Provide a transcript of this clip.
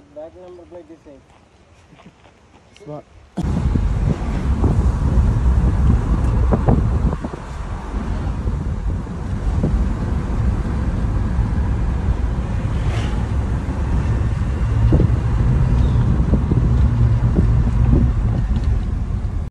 That back number plate is safe. Smart.